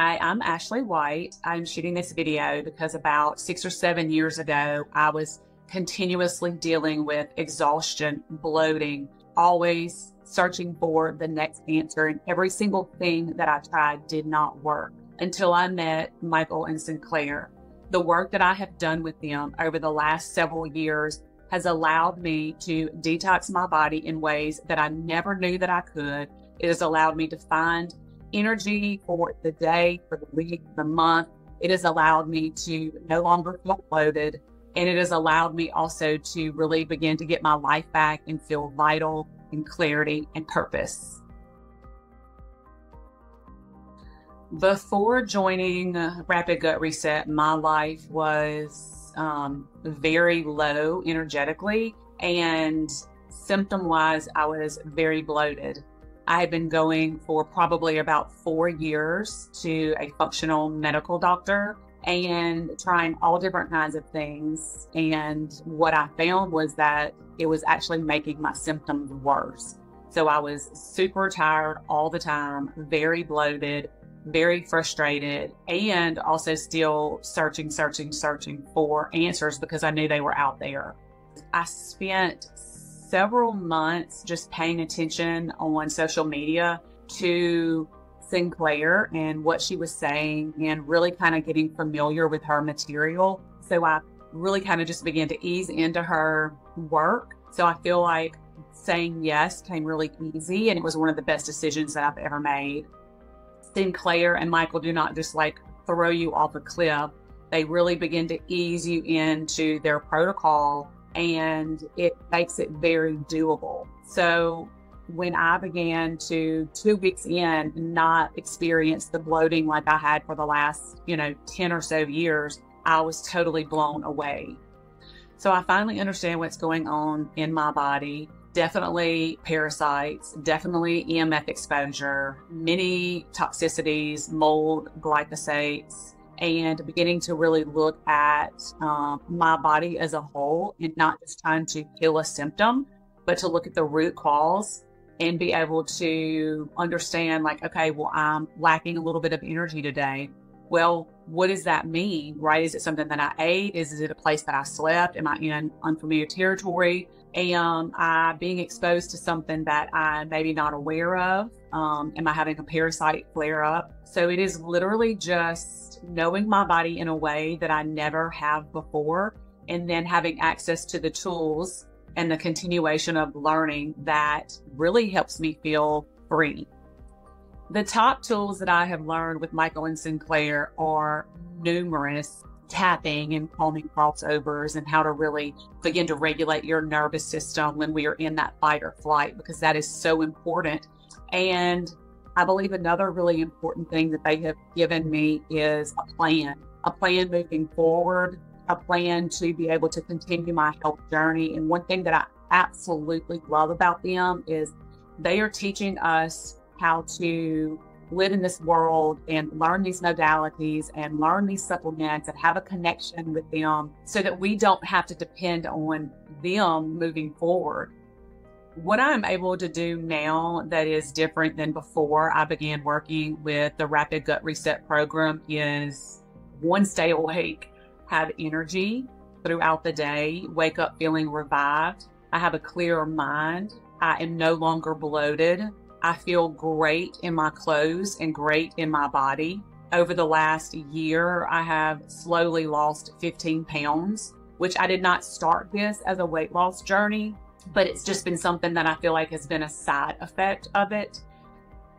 Hi, I'm Ashley White. I'm shooting this video because about six or seven years ago, I was continuously dealing with exhaustion, bloating, always searching for the next answer. And every single thing that I tried did not work until I met Michael and Sinclair. The work that I have done with them over the last several years has allowed me to detox my body in ways that I never knew that I could. It has allowed me to find energy for the day, for the week, the month. It has allowed me to no longer feel bloated. And it has allowed me also to really begin to get my life back and feel vital and clarity and purpose. Before joining Rapid Gut Reset, my life was um, very low energetically and symptom wise, I was very bloated. I had been going for probably about four years to a functional medical doctor and trying all different kinds of things. And what I found was that it was actually making my symptoms worse. So I was super tired all the time, very bloated, very frustrated, and also still searching, searching, searching for answers because I knew they were out there. I spent several months just paying attention on social media to Sinclair and what she was saying and really kind of getting familiar with her material. So I really kind of just began to ease into her work. So I feel like saying yes came really easy and it was one of the best decisions that I've ever made. Sinclair and Michael do not just like throw you off a cliff. They really begin to ease you into their protocol and it makes it very doable. So when I began to two weeks in not experience the bloating like I had for the last, you know, 10 or so years, I was totally blown away. So I finally understand what's going on in my body. Definitely parasites, definitely EMF exposure, many toxicities, mold, glyphosates, and beginning to really look at um, my body as a whole and not just trying to kill a symptom, but to look at the root cause and be able to understand, like, okay, well, I'm lacking a little bit of energy today. Well, what does that mean, right? Is it something that I ate? Is is it a place that I slept? Am I in unfamiliar territory? Am I being exposed to something that I'm maybe not aware of? Um, am I having a parasite flare up? So it is literally just knowing my body in a way that I never have before, and then having access to the tools and the continuation of learning that really helps me feel free. The top tools that I have learned with Michael and Sinclair are numerous tapping and calming crossovers and how to really begin to regulate your nervous system when we are in that fight or flight because that is so important and I believe another really important thing that they have given me is a plan, a plan moving forward, a plan to be able to continue my health journey. And one thing that I absolutely love about them is they are teaching us how to live in this world and learn these modalities and learn these supplements and have a connection with them so that we don't have to depend on them moving forward. What I'm able to do now that is different than before I began working with the Rapid Gut Reset program is one, stay awake, have energy throughout the day, wake up feeling revived. I have a clearer mind. I am no longer bloated. I feel great in my clothes and great in my body. Over the last year, I have slowly lost 15 pounds, which I did not start this as a weight loss journey but it's just been something that I feel like has been a side effect of it.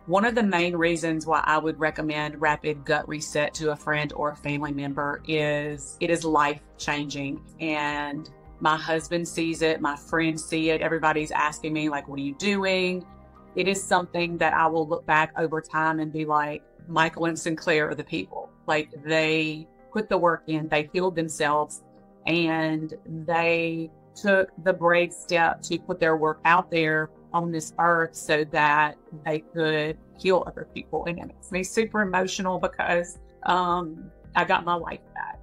One of the main reasons why I would recommend rapid gut reset to a friend or a family member is it is life changing. And my husband sees it, my friends see it, everybody's asking me, like, what are you doing? It is something that I will look back over time and be like, Michael and Sinclair are the people. Like, they put the work in, they healed themselves, and they took the brave step to put their work out there on this earth so that they could heal other people. And it makes me super emotional because um, I got my life back.